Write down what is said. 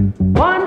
One